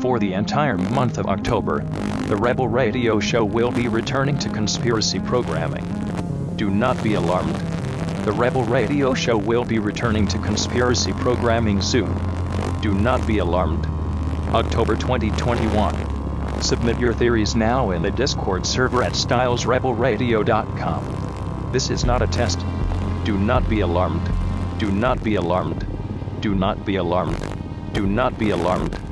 For the entire month of October, the Rebel Radio Show will be returning to conspiracy programming. Do not be alarmed. The Rebel Radio Show will be returning to conspiracy programming soon. Do not be alarmed. October 2021. Submit your theories now in the Discord server at stylesrebelradio.com. This is not a test. Do not be alarmed. Do not be alarmed. Do not be alarmed. Do not be alarmed.